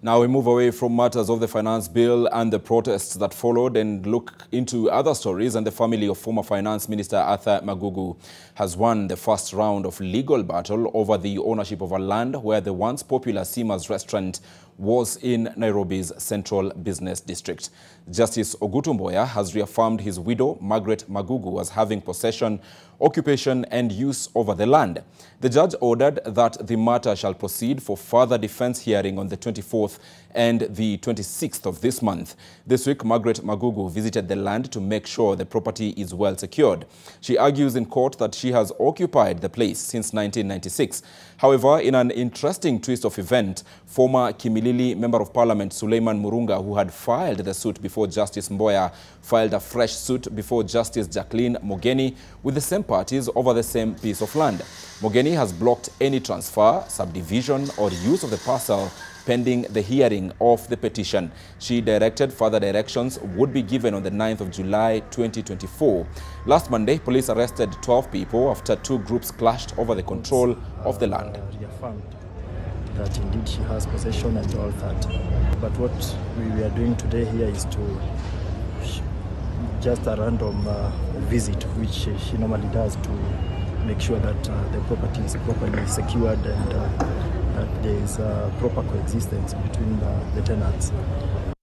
Now we move away from matters of the finance bill and the protests that followed and look into other stories. And the family of former finance minister Arthur Magugu has won the first round of legal battle over the ownership of a land where the once popular Simmers restaurant was in Nairobi's central business district. Justice Ogutu Mboya has reaffirmed his widow, Margaret Magugu, as having possession, occupation and use over the land. The judge ordered that the matter shall proceed for further defense hearing on the 24th and the 26th of this month. This week, Margaret Magugu visited the land to make sure the property is well secured. She argues in court that she has occupied the place since 1996. However, in an interesting twist of event, former Kimilili Member of Parliament Suleiman Murunga, who had filed the suit before Justice Mboya, filed a fresh suit before Justice Jacqueline Mogeni with the same parties over the same piece of land. Mogeni has blocked any transfer, subdivision or use of the parcel pending the hearing of the petition. She directed further directions would be given on the 9th of July 2024. Last Monday, police arrested 12 people after two groups clashed over the control of the land. Uh, that indeed she has possession and all that. But what we are doing today here is to just a random uh, visit, which she normally does to make sure that uh, the property is properly secured and uh, that there is a proper coexistence between the, the tenants.